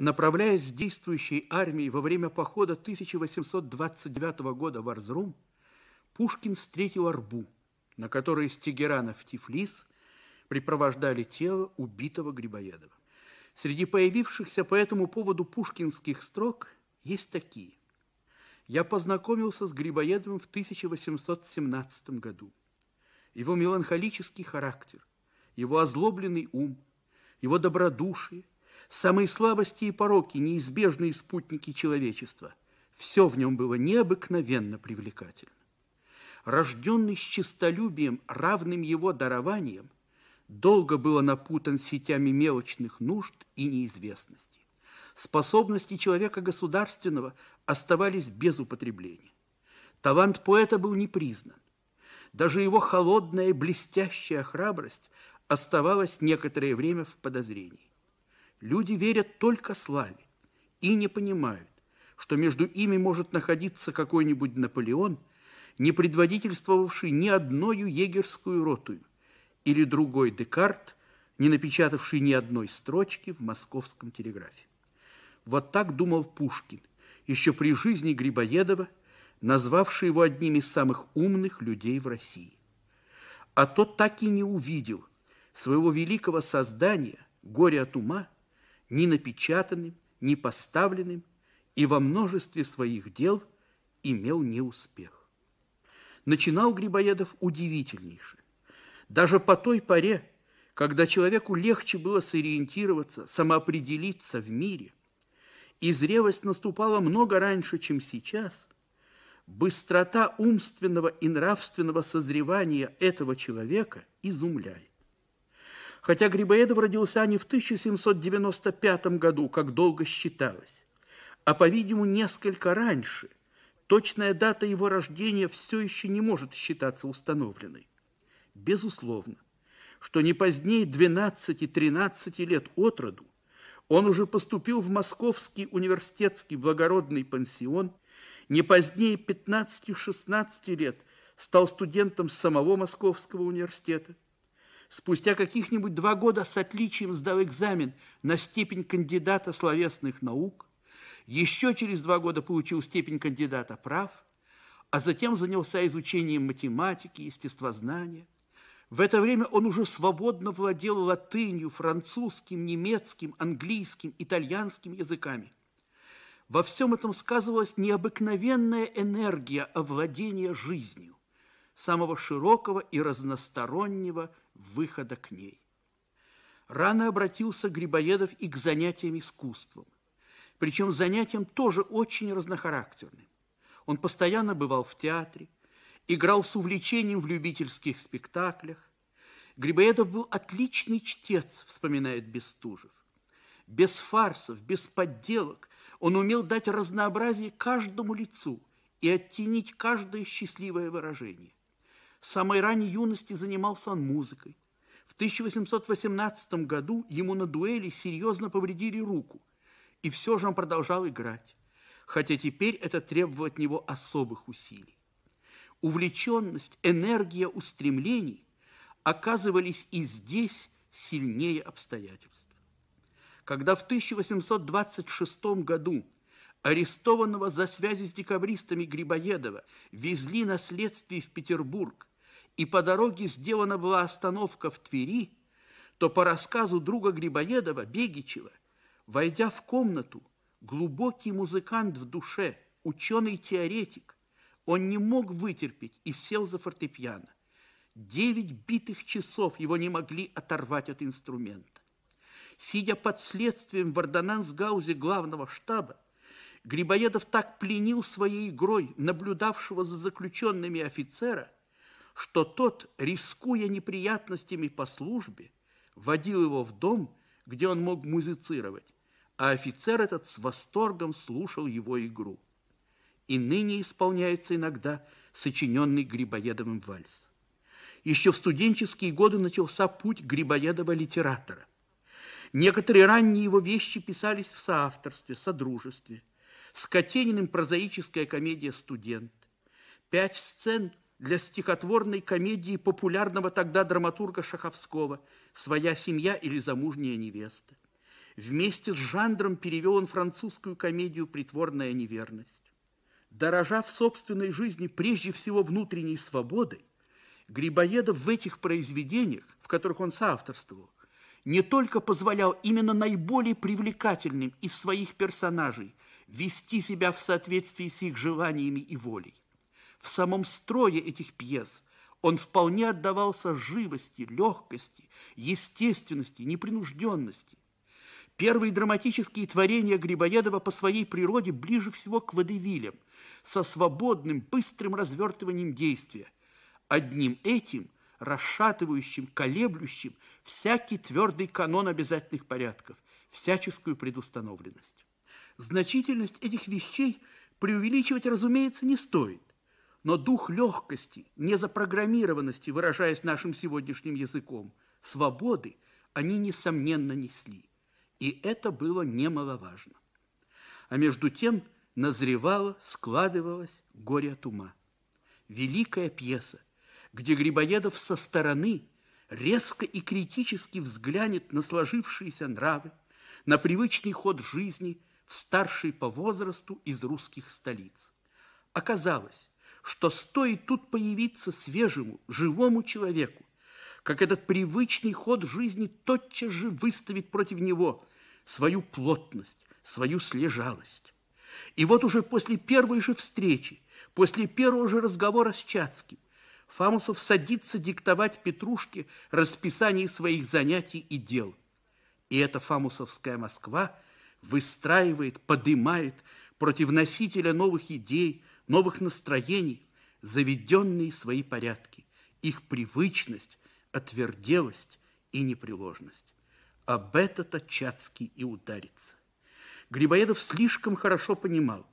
Направляясь с действующей армией во время похода 1829 года в Арзрум, Пушкин встретил арбу, на которой из Тегерана в Тифлис припровождали тело убитого Грибоедова. Среди появившихся по этому поводу пушкинских строк есть такие. Я познакомился с Грибоедовым в 1817 году. Его меланхолический характер, его озлобленный ум, его добродушие, самые слабости и пороки, неизбежные спутники человечества. Все в нем было необыкновенно привлекательно. Рожденный с честолюбием, равным его дарованием, долго было напутан сетями мелочных нужд и неизвестности. Способности человека государственного оставались без употребления. Талант поэта был не признан. Даже его холодная блестящая храбрость оставалась некоторое время в подозрении. Люди верят только славе и не понимают, что между ими может находиться какой-нибудь Наполеон, не предводительствовавший ни одною егерскую ротую, или другой Декарт, не напечатавший ни одной строчки в московском телеграфе. Вот так думал Пушкин, еще при жизни Грибоедова, назвавший его одним из самых умных людей в России. А тот так и не увидел своего великого создания, горе от ума, ни напечатанным, ни поставленным, и во множестве своих дел имел неуспех. Начинал Грибоедов удивительнейше. Даже по той поре, когда человеку легче было сориентироваться, самоопределиться в мире, и зрелость наступала много раньше, чем сейчас, быстрота умственного и нравственного созревания этого человека изумляет. Хотя Грибоедов родился не в 1795 году, как долго считалось, а, по-видимому, несколько раньше, точная дата его рождения все еще не может считаться установленной. Безусловно, что не позднее 12-13 лет от роду он уже поступил в Московский университетский благородный пансион, не позднее 15-16 лет стал студентом самого Московского университета. Спустя каких-нибудь два года с отличием сдал экзамен на степень кандидата словесных наук, еще через два года получил степень кандидата прав, а затем занялся изучением математики, естествознания, в это время он уже свободно владел латынью, французским, немецким, английским, итальянским языками. Во всем этом сказывалась необыкновенная энергия овладения жизнью, самого широкого и разностороннего выхода к ней. Рано обратился Грибоедов и к занятиям искусством, причем занятиям тоже очень разнохарактерным. Он постоянно бывал в театре, играл с увлечением в любительских спектаклях. Грибоедов был отличный чтец, вспоминает Бестужев. Без фарсов, без подделок он умел дать разнообразие каждому лицу и оттенить каждое счастливое выражение. С самой ранней юности занимался он музыкой. В 1818 году ему на дуэли серьезно повредили руку, и все же он продолжал играть, хотя теперь это требовало от него особых усилий увлеченность, энергия устремлений оказывались и здесь сильнее обстоятельств. Когда в 1826 году арестованного за связи с декабристами Грибоедова везли на следствие в Петербург, и по дороге сделана была остановка в Твери, то по рассказу друга Грибоедова, Бегичева, войдя в комнату, глубокий музыкант в душе, ученый-теоретик, он не мог вытерпеть и сел за фортепиано. Девять битых часов его не могли оторвать от инструмента. Сидя под следствием в ордонанс-гаузе главного штаба, Грибоедов так пленил своей игрой наблюдавшего за заключенными офицера, что тот, рискуя неприятностями по службе, водил его в дом, где он мог музицировать, а офицер этот с восторгом слушал его игру и ныне исполняется иногда сочиненный Грибоедовым вальс. Еще в студенческие годы начался путь Грибоедова литератора. Некоторые ранние его вещи писались в соавторстве, содружестве. С Катениным прозаическая комедия «Студент», пять сцен для стихотворной комедии популярного тогда драматурга Шаховского «Своя семья или замужняя невеста», Вместе с жандром перевел он французскую комедию «Притворная неверность». Дорожа в собственной жизни прежде всего внутренней свободой, Грибоедов в этих произведениях, в которых он соавторствовал, не только позволял именно наиболее привлекательным из своих персонажей вести себя в соответствии с их желаниями и волей. В самом строе этих пьес он вполне отдавался живости, легкости, естественности, непринужденности. Первые драматические творения Грибоедова по своей природе ближе всего к водевилям, со свободным, быстрым развертыванием действия. Одним этим, расшатывающим, колеблющим всякий твердый канон обязательных порядков, всяческую предустановленность. Значительность этих вещей преувеличивать, разумеется, не стоит. Но дух легкости, незапрограммированности, выражаясь нашим сегодняшним языком, свободы, они, несомненно, несли. И это было немаловажно. А между тем назревало, складывалось горе от ума. Великая пьеса, где Грибоедов со стороны резко и критически взглянет на сложившиеся нравы, на привычный ход жизни – в старшей по возрасту из русских столиц. Оказалось, что стоит тут появиться свежему, живому человеку, как этот привычный ход жизни тотчас же выставит против него свою плотность, свою слежалость. И вот уже после первой же встречи, после первого же разговора с Чацким, Фамусов садится диктовать Петрушке расписание своих занятий и дел. И эта фамусовская Москва – выстраивает, подымает против носителя новых идей, новых настроений, заведенные свои порядки, их привычность, отверделость и непреложность. Об это-то Чацкий и ударится. Грибоедов слишком хорошо понимал,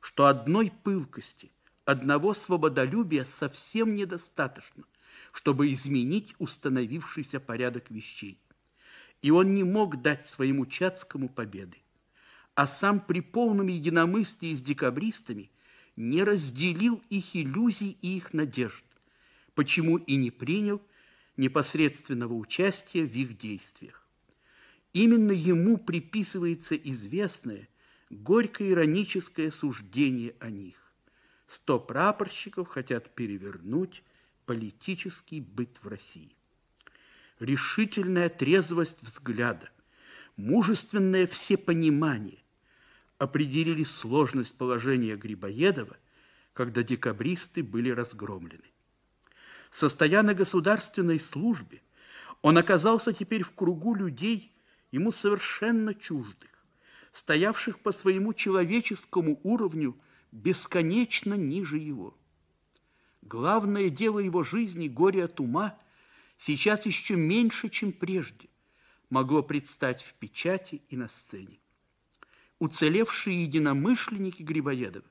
что одной пылкости, одного свободолюбия совсем недостаточно, чтобы изменить установившийся порядок вещей. И он не мог дать своему Чацкому победы а сам при полном единомыслии с декабристами не разделил их иллюзий и их надежд, почему и не принял непосредственного участия в их действиях. Именно ему приписывается известное горько-ироническое суждение о них. Сто прапорщиков хотят перевернуть политический быт в России. Решительная трезвость взгляда, мужественное всепонимание, определили сложность положения Грибоедова, когда декабристы были разгромлены. Состоя на государственной службе, он оказался теперь в кругу людей, ему совершенно чуждых, стоявших по своему человеческому уровню бесконечно ниже его. Главное дело его жизни, горе от ума, сейчас еще меньше, чем прежде, могло предстать в печати и на сцене уцелевшие единомышленники Грибоедова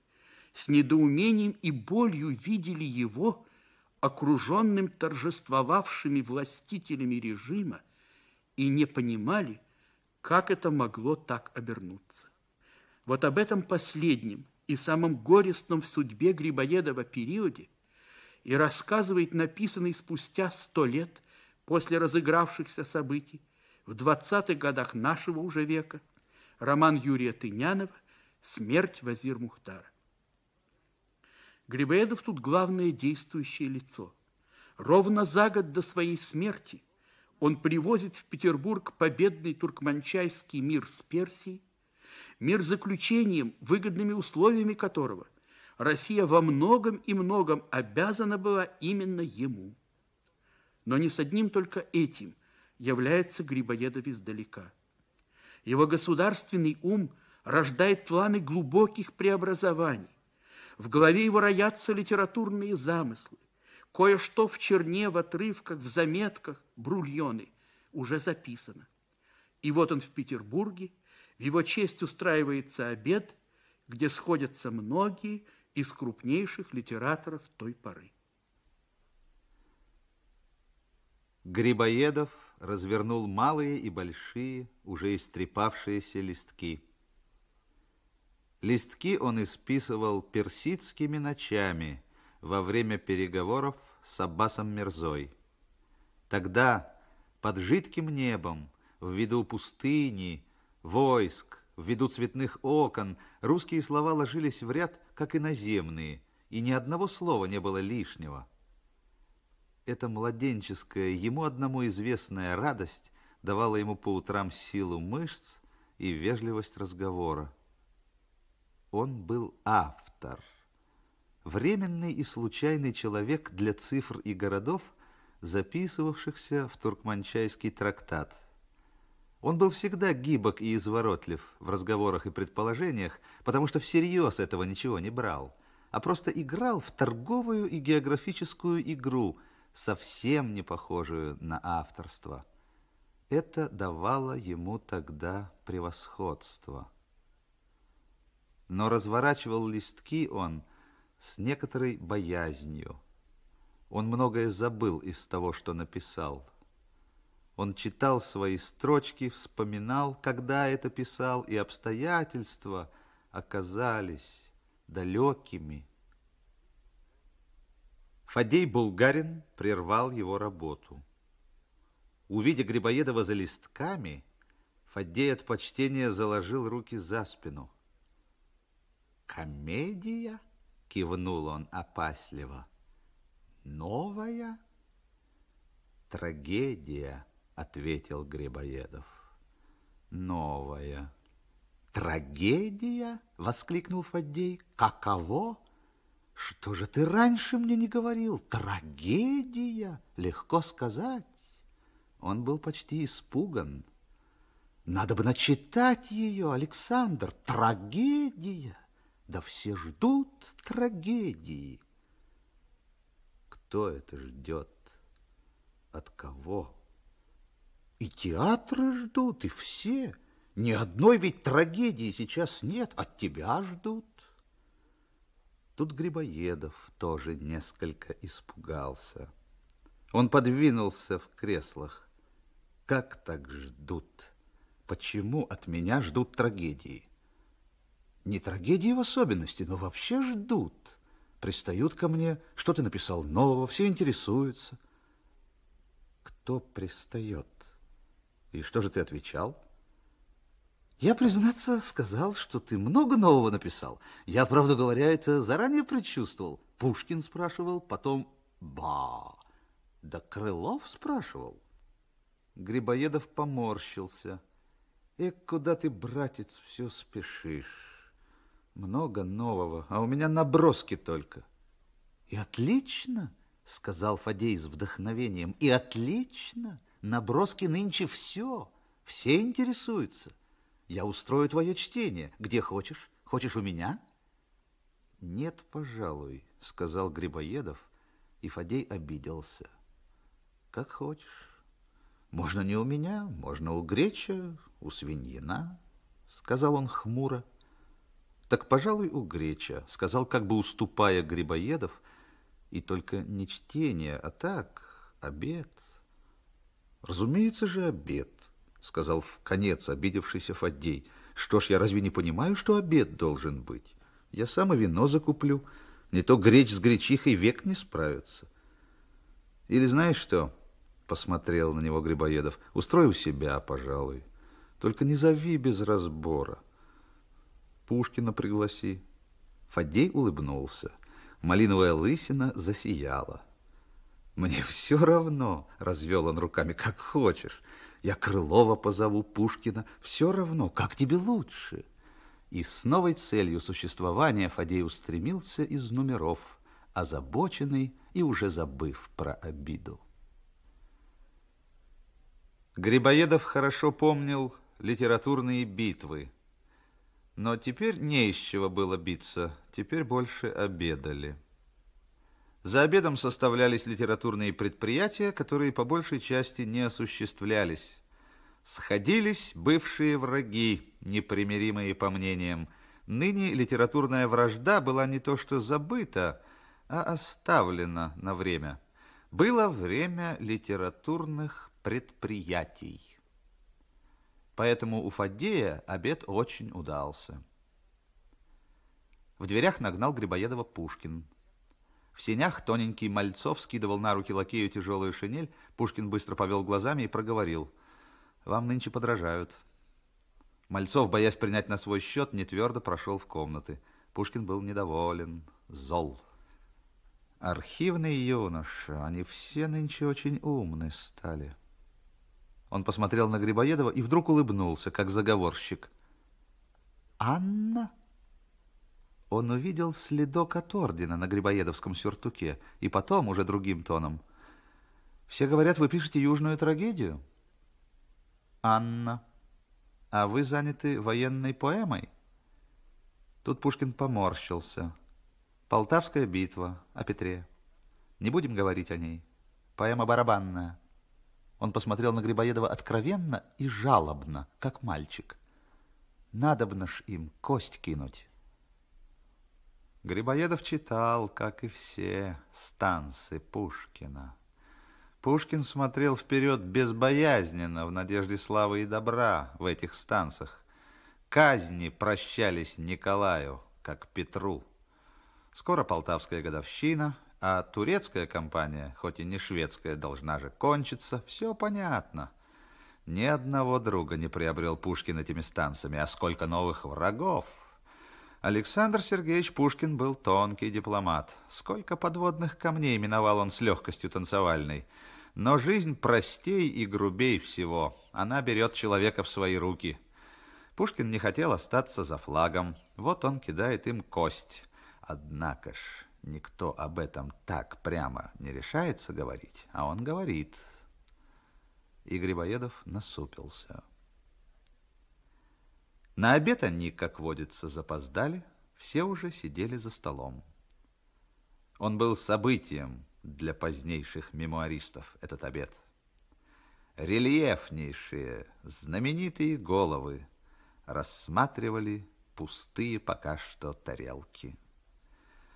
с недоумением и болью видели его окруженным торжествовавшими властителями режима и не понимали, как это могло так обернуться. Вот об этом последнем и самом горестном в судьбе Грибоедова периоде и рассказывает написанный спустя сто лет после разыгравшихся событий в двадцатых годах нашего уже века – роман Юрия Тынянова «Смерть Вазир Мухтара». Грибоедов тут главное действующее лицо. Ровно за год до своей смерти он привозит в Петербург победный туркманчайский мир с Персией, мир заключением, выгодными условиями которого Россия во многом и многом обязана была именно ему. Но не с одним только этим является Грибоедов издалека – его государственный ум рождает планы глубоких преобразований. В голове его роятся литературные замыслы. Кое-что в черне, в отрывках, в заметках, брульоны уже записано. И вот он в Петербурге, в его честь устраивается обед, где сходятся многие из крупнейших литераторов той поры. Грибоедов – развернул малые и большие, уже истрепавшиеся листки. Листки он исписывал персидскими ночами во время переговоров с Аббасом Мерзой. Тогда под жидким небом, в виду пустыни, войск, в виду цветных окон, русские слова ложились в ряд, как иноземные, и ни одного слова не было лишнего. Эта младенческая, ему одному известная радость давала ему по утрам силу мышц и вежливость разговора. Он был автор. Временный и случайный человек для цифр и городов, записывавшихся в туркманчайский трактат – он был всегда гибок и изворотлив в разговорах и предположениях, потому что всерьез этого ничего не брал, а просто играл в торговую и географическую игру, совсем не похожую на авторство. Это давало ему тогда превосходство. Но разворачивал листки он с некоторой боязнью. Он многое забыл из того, что написал – он читал свои строчки, вспоминал, когда это писал, и обстоятельства оказались далекими. Фадей Булгарин прервал его работу. Увидя Грибоедова за листками, Фадей от почтения заложил руки за спину. «Комедия?» — кивнул он опасливо. «Новая?» «Трагедия», ответил Грибоедов. Новая. Трагедия? Воскликнул Фаддей. Каково? Что же ты раньше мне не говорил? Трагедия? Легко сказать. Он был почти испуган. Надо бы начитать ее, Александр. Трагедия. Да все ждут трагедии. Кто это ждет? От кого? И театры ждут, и все. Ни одной ведь трагедии сейчас нет, от тебя ждут. Тут Грибоедов тоже несколько испугался. Он подвинулся в креслах. Как так ждут? Почему от меня ждут трагедии? Не трагедии в особенности, но вообще ждут. Пристают ко мне, что ты написал нового, все интересуются. Кто пристает? И что же ты отвечал? Я, признаться, сказал, что ты много нового написал. Я, правда говоря, это заранее предчувствовал. Пушкин спрашивал, потом ба, да Крылов спрашивал. Грибоедов поморщился. Эх, куда ты, братец, все спешишь? Много нового, а у меня наброски только. И отлично, сказал Фадей с вдохновением, и отлично. Наброски нынче все, все интересуются. Я устрою твое чтение. Где хочешь? Хочешь у меня? Нет, пожалуй, сказал Грибоедов, и Фадей обиделся. Как хочешь. Можно не у меня, можно у Греча, у свиньина, сказал он хмуро. Так, пожалуй, у Греча, сказал, как бы уступая Грибоедов, и только не чтение, а так, обед. Разумеется же, обед, сказал в конец обидевшийся Фаддей. Что ж, я разве не понимаю, что обед должен быть? Я сам и вино закуплю. Не то греч с гречихой век не справится. Или знаешь что? Посмотрел на него Грибоедов. Устрой у себя, пожалуй. Только не зови без разбора. Пушкина пригласи. Фаддей улыбнулся. Малиновая лысина засияла. Мне все равно, развел он руками, как хочешь. Я Крылова позову, Пушкина, все равно, как тебе лучше. И с новой целью существования Фадей устремился из номеров, озабоченный и уже забыв про обиду. Грибоедов хорошо помнил литературные битвы, но теперь не из чего было биться, теперь больше обедали. За обедом составлялись литературные предприятия, которые по большей части не осуществлялись. Сходились бывшие враги, непримиримые по мнениям. Ныне литературная вражда была не то что забыта, а оставлена на время. Было время литературных предприятий. Поэтому у Фаддея обед очень удался. В дверях нагнал Грибоедова Пушкин. В сенях тоненький Мальцов скидывал на руки лакею тяжелую шинель. Пушкин быстро повел глазами и проговорил. «Вам нынче подражают». Мальцов, боясь принять на свой счет, не твердо прошел в комнаты. Пушкин был недоволен, зол. Архивные юноши, они все нынче очень умны стали. Он посмотрел на Грибоедова и вдруг улыбнулся, как заговорщик. «Анна?» Он увидел следок от ордена на Грибоедовском сюртуке, и потом, уже другим тоном, «Все говорят, вы пишете южную трагедию?» «Анна, а вы заняты военной поэмой?» Тут Пушкин поморщился. Полтавская битва о Петре. Не будем говорить о ней. Поэма барабанная. Он посмотрел на Грибоедова откровенно и жалобно, как мальчик. Надобно ж им кость кинуть. Грибоедов читал, как и все, станцы Пушкина. Пушкин смотрел вперед безбоязненно, в надежде славы и добра в этих станцах. Казни прощались Николаю, как Петру. Скоро полтавская годовщина, а турецкая компания, хоть и не шведская, должна же кончиться. Все понятно. Ни одного друга не приобрел Пушкин этими станциями, а сколько новых врагов. Александр Сергеевич Пушкин был тонкий дипломат. Сколько подводных камней миновал он с легкостью танцевальной. Но жизнь простей и грубей всего. Она берет человека в свои руки. Пушкин не хотел остаться за флагом. Вот он кидает им кость. Однако ж, никто об этом так прямо не решается говорить, а он говорит. И Грибоедов насупился. На обед они, как водится, запоздали, все уже сидели за столом. Он был событием для позднейших мемуаристов, этот обед. Рельефнейшие, знаменитые головы рассматривали пустые пока что тарелки.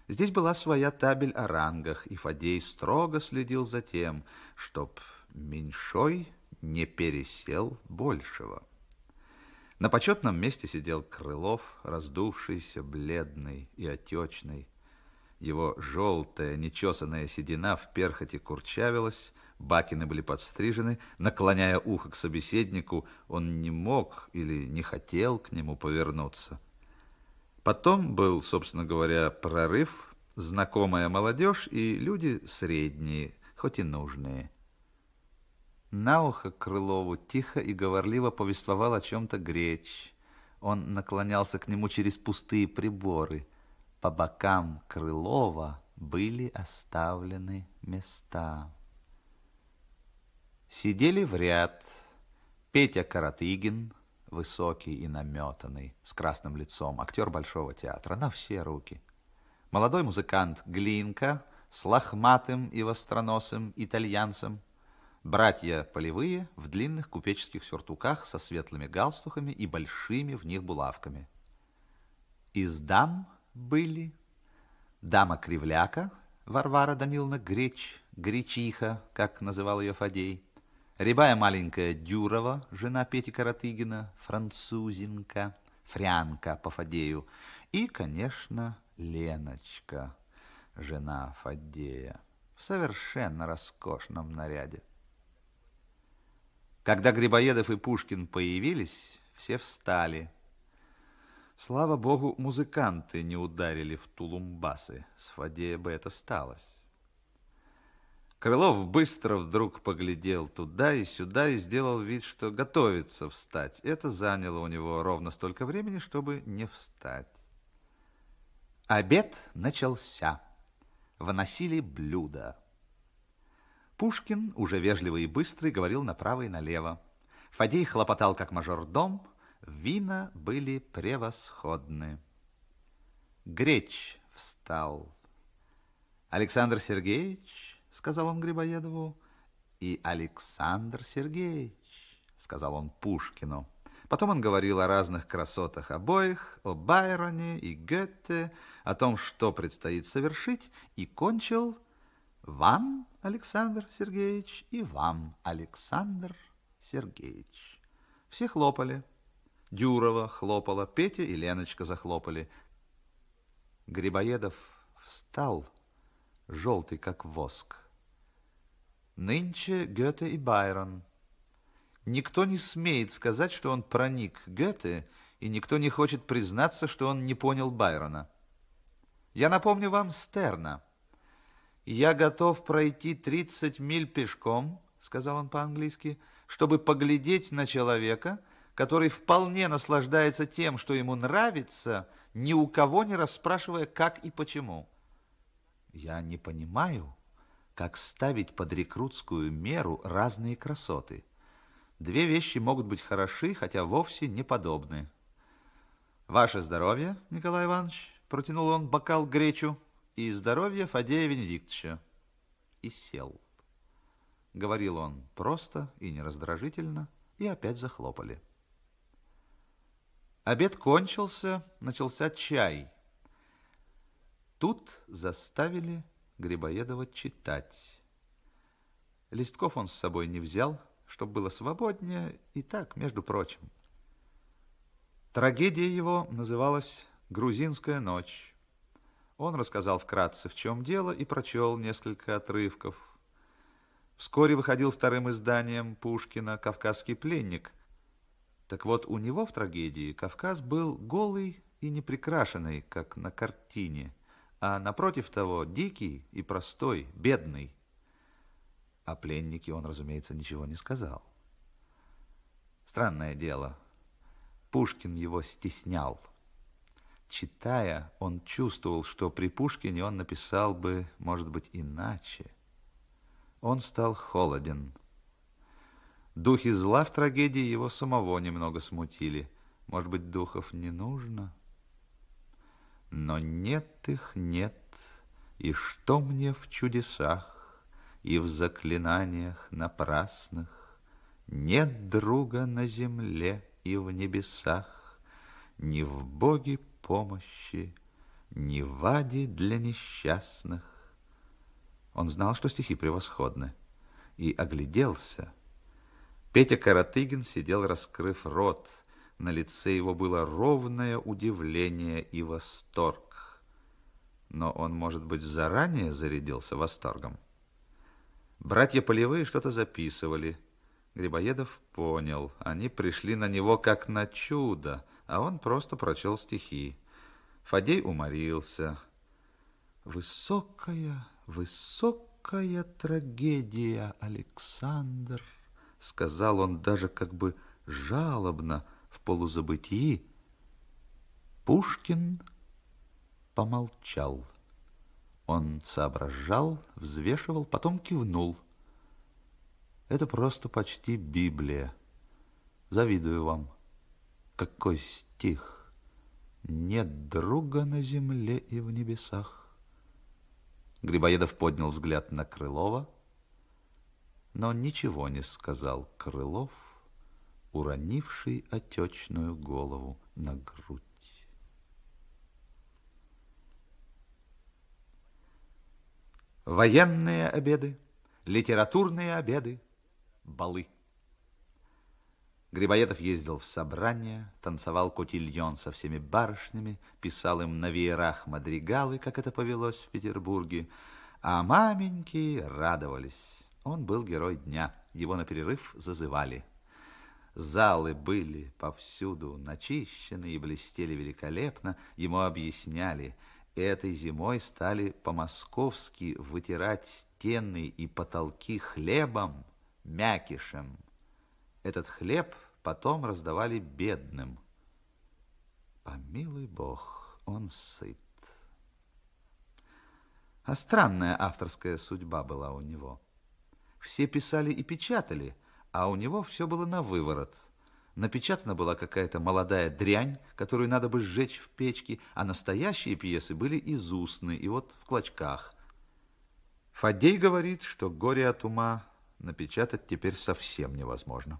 Здесь была своя табель о рангах, и Фадей строго следил за тем, чтоб меньшой не пересел большего. На почетном месте сидел Крылов, раздувшийся, бледный и отечный. Его желтая, нечесанная седина в перхоти курчавилась, бакины были подстрижены. Наклоняя ухо к собеседнику, он не мог или не хотел к нему повернуться. Потом был, собственно говоря, прорыв, знакомая молодежь и люди средние, хоть и нужные. На ухо Крылову тихо и говорливо повествовал о чем-то Греч. Он наклонялся к нему через пустые приборы. По бокам Крылова были оставлены места. Сидели в ряд Петя Каратыгин, высокий и наметанный, с красным лицом, актер Большого театра, на все руки. Молодой музыкант Глинка с лохматым и востроносым итальянцем. Братья полевые в длинных купеческих сюртуках со светлыми галстухами и большими в них булавками. Из дам были дама Кривляка, Варвара Даниловна Греч, Гречиха, как называл ее Фадей, Рябая маленькая Дюрова, жена Пети Каратыгина, французинка, фрянка по Фадею. И, конечно, Леночка, жена Фадея, в совершенно роскошном наряде. Когда Грибоедов и Пушкин появились, все встали. Слава богу, музыканты не ударили в тулумбасы. С Фадея бы это сталось. Крылов быстро вдруг поглядел туда и сюда и сделал вид, что готовится встать. Это заняло у него ровно столько времени, чтобы не встать. Обед начался. Выносили блюда. Пушкин, уже вежливый и быстрый, говорил направо и налево. Фадей хлопотал, как мажордом. Вина были превосходны. Греч встал. Александр Сергеевич сказал он Грибоедову, и Александр Сергеевич, сказал он Пушкину. Потом он говорил о разных красотах обоих, о Байроне и Гетте, о том, что предстоит совершить, и кончил вам, Александр Сергеевич, и вам, Александр Сергеевич. Все хлопали. Дюрова хлопала, Петя и Леночка захлопали. Грибоедов встал, желтый как воск. Нынче Гёте и Байрон. Никто не смеет сказать, что он проник Гёте, и никто не хочет признаться, что он не понял Байрона. Я напомню вам Стерна. «Я готов пройти 30 миль пешком», — сказал он по-английски, «чтобы поглядеть на человека, который вполне наслаждается тем, что ему нравится, ни у кого не расспрашивая, как и почему». Я не понимаю, как ставить под рекрутскую меру разные красоты. Две вещи могут быть хороши, хотя вовсе не подобны. Ваше здоровье, Николай Иванович, протянул он бокал гречу, и здоровье Фадея Венедиктовича. И сел. Говорил он просто и нераздражительно, и опять захлопали. Обед кончился, начался чай. Тут заставили Грибоедова читать. Листков он с собой не взял, чтобы было свободнее, и так, между прочим. Трагедия его называлась «Грузинская ночь». Он рассказал вкратце, в чем дело, и прочел несколько отрывков. Вскоре выходил вторым изданием Пушкина «Кавказский пленник». Так вот, у него в трагедии Кавказ был голый и неприкрашенный, как на картине – а напротив того дикий и простой, бедный. О пленнике он, разумеется, ничего не сказал. Странное дело. Пушкин его стеснял. Читая, он чувствовал, что при Пушкине он написал бы, может быть, иначе. Он стал холоден. Духи зла в трагедии его самого немного смутили. Может быть, духов не нужно? Но нет их, нет, и что мне в чудесах И в заклинаниях напрасных? Нет друга на земле и в небесах, Ни в Боге помощи, ни в аде для несчастных. Он знал, что стихи превосходны, и огляделся. Петя Каратыгин сидел, раскрыв рот — на лице его было ровное удивление и восторг. Но он, может быть, заранее зарядился восторгом. Братья Полевые что-то записывали. Грибоедов понял. Они пришли на него как на чудо, а он просто прочел стихи. Фадей уморился. «Высокая, высокая трагедия, Александр», — сказал он даже как бы жалобно, — в полузабытии, Пушкин помолчал. Он соображал, взвешивал, потом кивнул. Это просто почти Библия. Завидую вам. Какой стих! Нет друга на земле и в небесах. Грибоедов поднял взгляд на Крылова, но ничего не сказал Крылов уронивший отечную голову на грудь. Военные обеды, литературные обеды, балы. Грибоедов ездил в собрания, танцевал котильон со всеми барышнями, писал им на веерах мадригалы, как это повелось в Петербурге, а маменьки радовались. Он был герой дня, его на перерыв зазывали – Залы были повсюду начищены и блестели великолепно. Ему объясняли, этой зимой стали по-московски вытирать стены и потолки хлебом, мякишем. Этот хлеб потом раздавали бедным. Помилуй Бог, он сыт. А странная авторская судьба была у него. Все писали и печатали – а у него все было на выворот. Напечатана была какая-то молодая дрянь, которую надо бы сжечь в печке, а настоящие пьесы были из устны и вот в клочках. Фадей говорит, что горе от ума напечатать теперь совсем невозможно.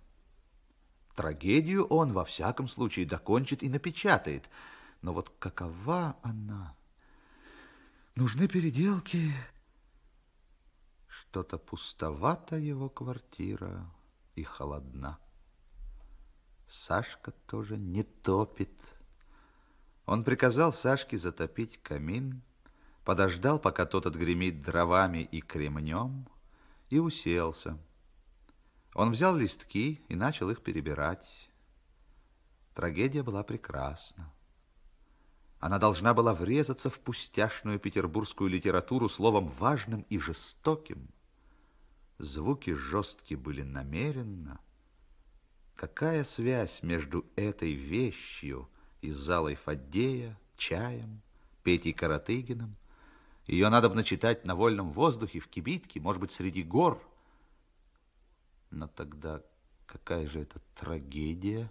Трагедию он во всяком случае докончит и напечатает, но вот какова она? Нужны переделки. Что-то пустовата его квартира и холодна. Сашка тоже не топит. Он приказал Сашке затопить камин, подождал, пока тот отгремит дровами и кремнем, и уселся. Он взял листки и начал их перебирать. Трагедия была прекрасна. Она должна была врезаться в пустяшную петербургскую литературу словом важным и жестоким. Звуки жесткие были намеренно. Какая связь между этой вещью и залой Фаддея, чаем, Петей Каратыгиным? Ее надо бы начитать на вольном воздухе, в кибитке, может быть, среди гор. Но тогда какая же это трагедия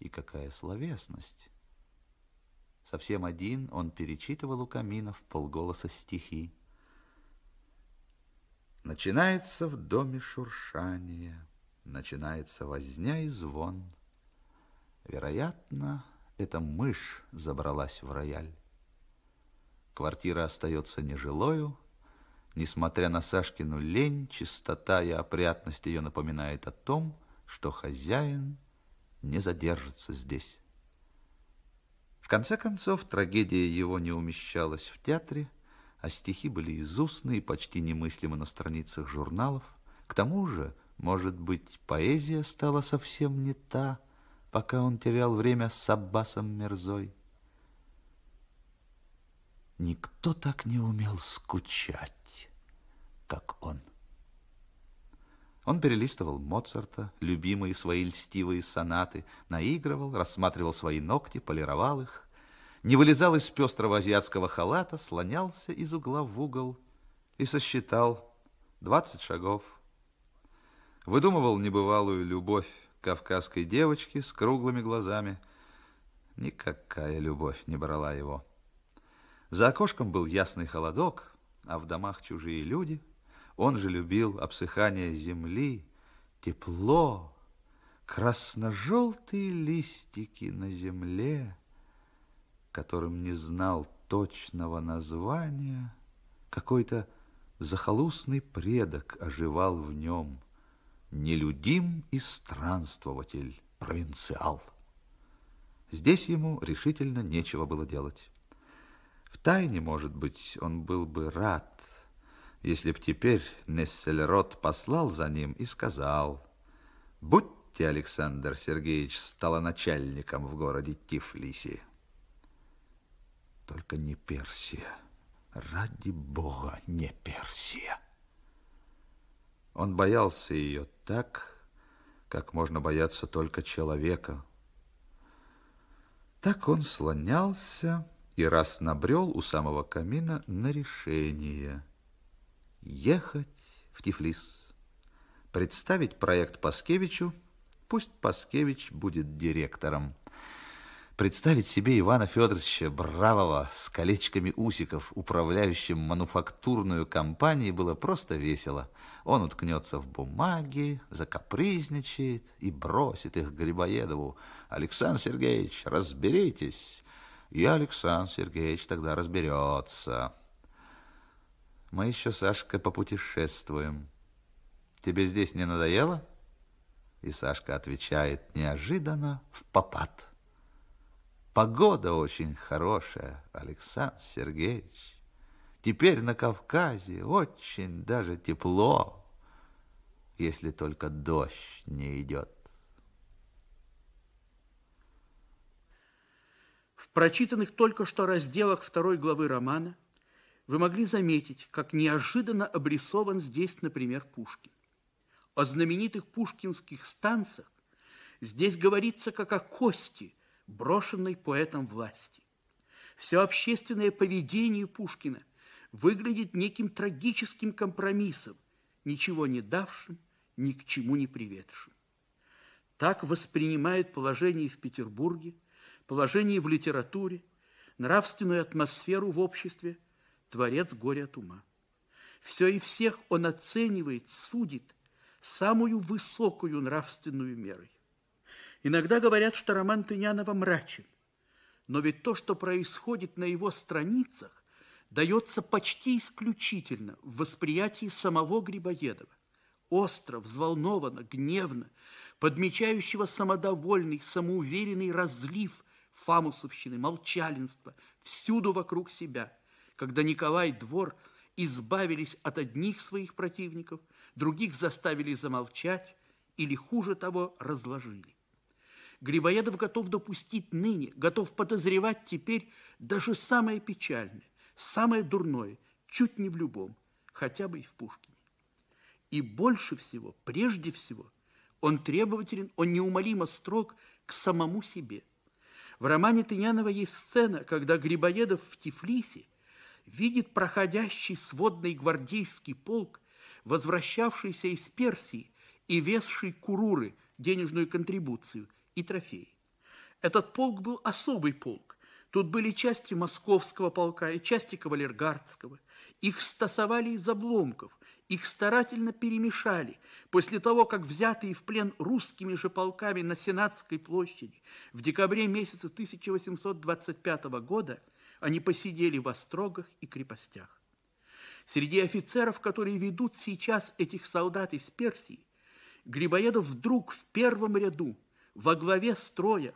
и какая словесность? Совсем один он перечитывал у камина в полголоса стихи. Начинается в доме шуршание, начинается возня и звон. Вероятно, эта мышь забралась в рояль. Квартира остается нежилою, Несмотря на Сашкину лень, чистота и опрятность ее напоминает о том, что хозяин не задержится здесь. В конце концов, трагедия его не умещалась в театре, а стихи были изустны и почти немыслимы на страницах журналов. К тому же, может быть, поэзия стала совсем не та, пока он терял время с Аббасом Мерзой. Никто так не умел скучать, как он. Он перелистывал Моцарта, любимые свои льстивые сонаты, наигрывал, рассматривал свои ногти, полировал их, не вылезал из пестрого азиатского халата, слонялся из угла в угол и сосчитал двадцать шагов. Выдумывал небывалую любовь кавказской девочки с круглыми глазами. Никакая любовь не брала его. За окошком был ясный холодок, а в домах чужие люди — он же любил обсыхание земли, тепло, красно-желтые листики на земле, которым не знал точного названия, какой-то захолустный предок оживал в нем, нелюдим и странствователь, провинциал. Здесь ему решительно нечего было делать. В тайне, может быть, он был бы рад, если б теперь Нессельрод послал за ним и сказал, «Будьте, Александр Сергеевич, столоначальником в городе Тифлисе». Только не Персия. Ради Бога, не Персия. Он боялся ее так, как можно бояться только человека. Так он слонялся и раз набрел у самого камина на решение – ехать в Тифлис, представить проект Паскевичу, пусть Паскевич будет директором, представить себе Ивана Федоровича Бравого с колечками усиков, управляющим мануфактурную компанией, было просто весело. Он уткнется в бумаги, закапризничает и бросит их Грибоедову. «Александр Сергеевич, разберитесь!» И Александр Сергеевич тогда разберется. Мы еще, Сашка, попутешествуем. Тебе здесь не надоело? И Сашка отвечает неожиданно в попад. Погода очень хорошая, Александр Сергеевич. Теперь на Кавказе очень даже тепло, если только дождь не идет. Прочитанных только что разделах второй главы романа вы могли заметить, как неожиданно обрисован здесь, например, Пушкин. О знаменитых пушкинских станциях здесь говорится как о кости, брошенной поэтом власти. Все общественное поведение Пушкина выглядит неким трагическим компромиссом, ничего не давшим, ни к чему не приведшим. Так воспринимает положение в Петербурге, положение в литературе, нравственную атмосферу в обществе – творец горя от ума. Все и всех он оценивает, судит самую высокую нравственную мерой. Иногда говорят, что роман Тынянова мрачен, но ведь то, что происходит на его страницах, дается почти исключительно в восприятии самого Грибоедова. Остро, взволнованно, гневно, подмечающего самодовольный, самоуверенный разлив фамусовщины, молчалинства всюду вокруг себя – когда Николай Двор избавились от одних своих противников, других заставили замолчать или, хуже того, разложили. Грибоедов готов допустить ныне, готов подозревать теперь даже самое печальное, самое дурное, чуть не в любом, хотя бы и в Пушкине. И больше всего, прежде всего, он требователен, он неумолимо строг к самому себе. В романе Тынянова есть сцена, когда Грибоедов в Тифлисе видит проходящий сводный гвардейский полк, возвращавшийся из Персии и везший куруры, денежную контрибуцию и трофеи. Этот полк был особый полк. Тут были части московского полка и части кавалергардского. Их стасовали из обломков, их старательно перемешали. После того, как взятые в плен русскими же полками на Сенатской площади в декабре месяца 1825 года они посидели в острогах и крепостях. Среди офицеров, которые ведут сейчас этих солдат из Персии, Грибоедов вдруг в первом ряду, во главе строя,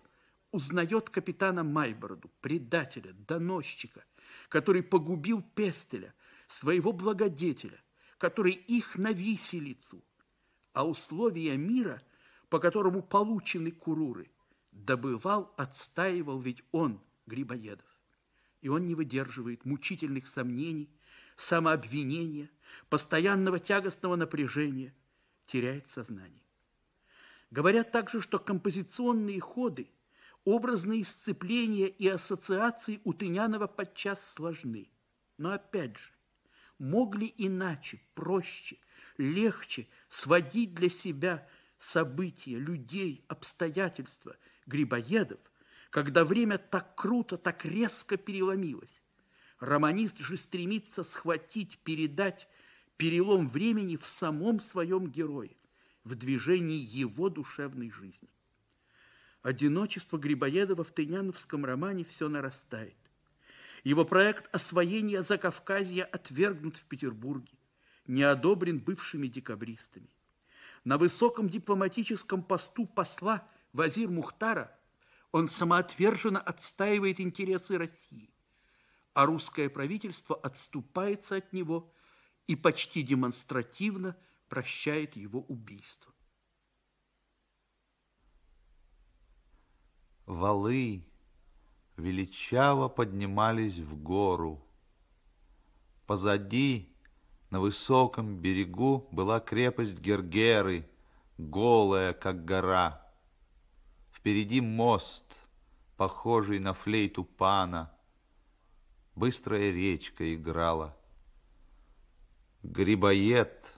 узнает капитана Майбороду, предателя, доносчика, который погубил Пестеля, своего благодетеля, который их на виселицу, а условия мира, по которому получены куруры, добывал, отстаивал ведь он, Грибоедов. И он не выдерживает мучительных сомнений, самообвинения, постоянного тягостного напряжения, теряет сознание. Говорят также, что композиционные ходы, образные сцепления и ассоциации у Тынянова подчас сложны. Но опять же, мог ли иначе, проще, легче сводить для себя события, людей, обстоятельства Грибоедов, когда время так круто, так резко переломилось? Романист же стремится схватить, передать перелом времени в самом своем герое, в движении его душевной жизни. Одиночество Грибоедова в Тыняновском романе все нарастает. Его проект освоения Закавказья отвергнут в Петербурге, не одобрен бывшими декабристами. На высоком дипломатическом посту посла Вазир Мухтара он самоотверженно отстаивает интересы России, а русское правительство отступается от него и почти демонстративно прощает его убийство. Валы величаво поднимались в гору. Позади, на высоком берегу, была крепость Гергеры, голая, как гора. Впереди мост, похожий на флейту пана. Быстрая речка играла. Грибоед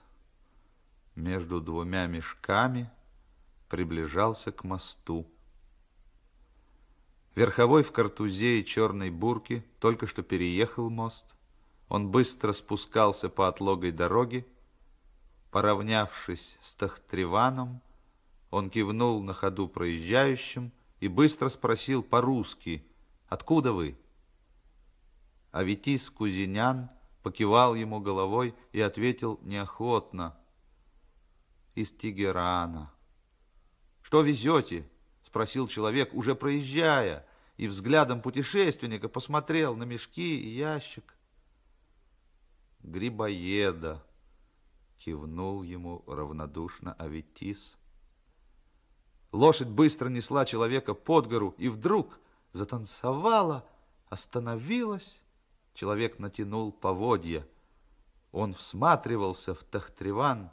между двумя мешками приближался к мосту. Верховой в картузе и черной бурке только что переехал мост. Он быстро спускался по отлогой дороге. Поравнявшись с Тахтриваном, он кивнул на ходу проезжающим и быстро спросил по-русски, «Откуда вы?» Аветис Кузинян покивал ему головой и ответил неохотно, «Из Тегерана». «Что везете?» Спросил человек, уже проезжая, и взглядом путешественника посмотрел на мешки и ящик. Грибоеда, кивнул ему равнодушно Аветис. Лошадь быстро несла человека под гору и вдруг затанцевала, остановилась. Человек натянул поводья. Он всматривался в Тахтриван.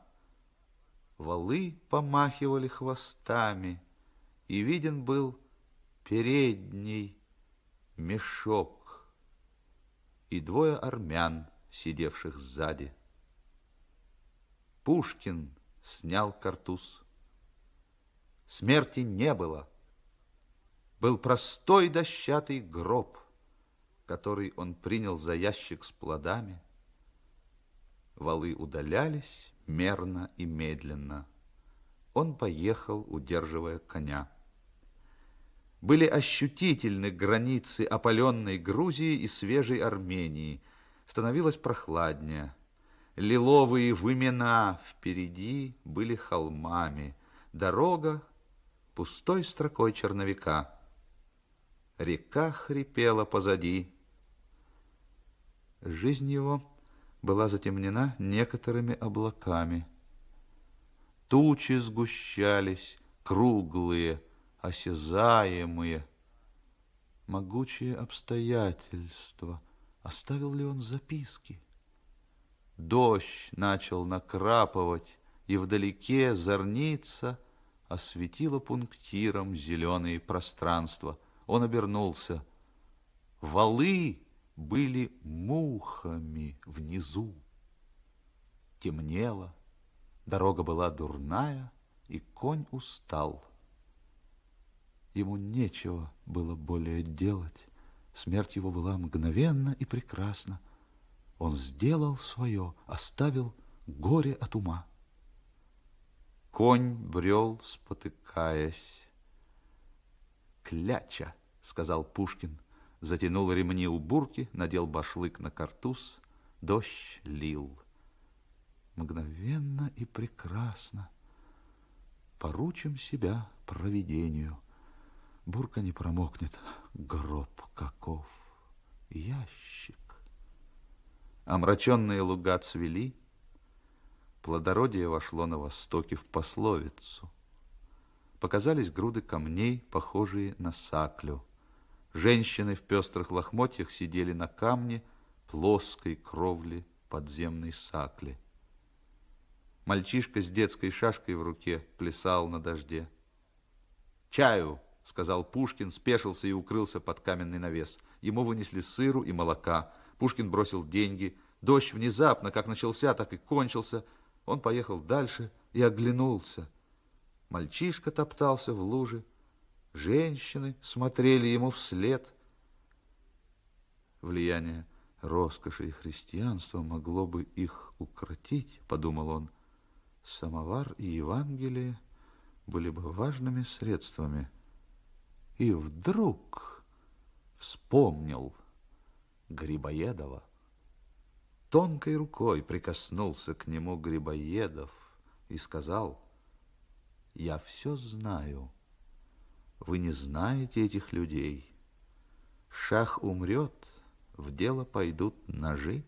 Валы помахивали хвостами и виден был передний мешок и двое армян, сидевших сзади. Пушкин снял картуз. Смерти не было. Был простой дощатый гроб, который он принял за ящик с плодами. Валы удалялись мерно и медленно. Он поехал, удерживая коня были ощутительны границы опаленной Грузии и свежей Армении. Становилось прохладнее. Лиловые вымена впереди были холмами. Дорога пустой строкой черновика. Река хрипела позади. Жизнь его была затемнена некоторыми облаками. Тучи сгущались, круглые, осязаемые. Могучие обстоятельства. Оставил ли он записки? Дождь начал накрапывать, и вдалеке зорница осветила пунктиром зеленые пространства. Он обернулся. Валы были мухами внизу. Темнело, дорога была дурная, и конь устал. Ему нечего было более делать. Смерть его была мгновенна и прекрасна. Он сделал свое, оставил горе от ума. Конь брел, спотыкаясь. «Кляча!» — сказал Пушкин. Затянул ремни у бурки, надел башлык на картуз. Дождь лил. Мгновенно и прекрасно. Поручим себя провидению. Бурка не промокнет. Гроб каков. Ящик. Омраченные луга цвели, Плодородие вошло на востоке в пословицу. Показались груды камней, похожие на саклю. Женщины в пестрых лохмотьях сидели на камне плоской кровли подземной сакли. Мальчишка с детской шашкой в руке плясал на дожде. «Чаю!» — сказал Пушкин, спешился и укрылся под каменный навес. Ему вынесли сыру и молока. Пушкин бросил деньги. Дождь внезапно, как начался, так и кончился — он поехал дальше и оглянулся. Мальчишка топтался в луже, женщины смотрели ему вслед. Влияние роскоши и христианства могло бы их укротить, подумал он. Самовар и Евангелие были бы важными средствами. И вдруг вспомнил Грибоедова. Тонкой рукой прикоснулся к нему Грибоедов и сказал, «Я все знаю. Вы не знаете этих людей. Шах умрет, в дело пойдут ножи».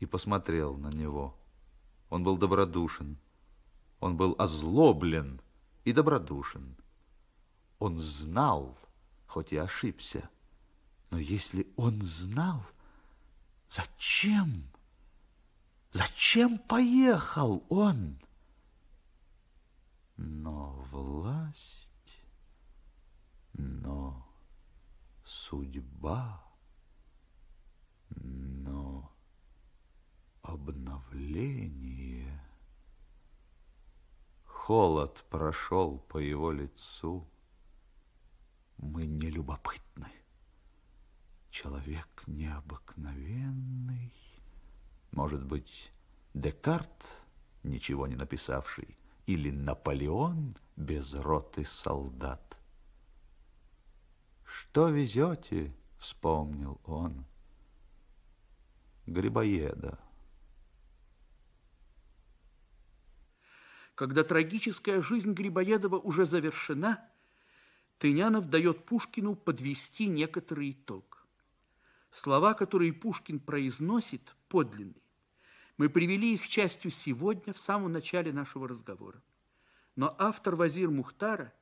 И посмотрел на него. Он был добродушен, он был озлоблен и добродушен. Он знал, хоть и ошибся, но если он знал, Зачем? Зачем поехал он? Но власть, но судьба, но обновление. Холод прошел по его лицу. Мы не любопытны. Человек необыкновенный. Может быть, Декарт, ничего не написавший, или Наполеон без роты солдат. «Что везете?» — вспомнил он. Грибоеда. Когда трагическая жизнь Грибоедова уже завершена, Тынянов дает Пушкину подвести некоторый итог. Слова, которые Пушкин произносит, подлинные. Мы привели их частью сегодня, в самом начале нашего разговора. Но автор Вазир Мухтара,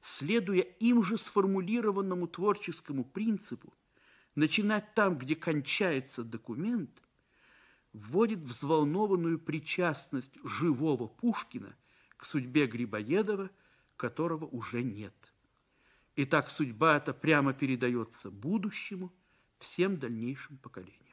следуя им же сформулированному творческому принципу, начинать там, где кончается документ, вводит взволнованную причастность живого Пушкина к судьбе Грибоедова, которого уже нет. И так судьба эта прямо передается будущему – всем дальнейшим поколениям.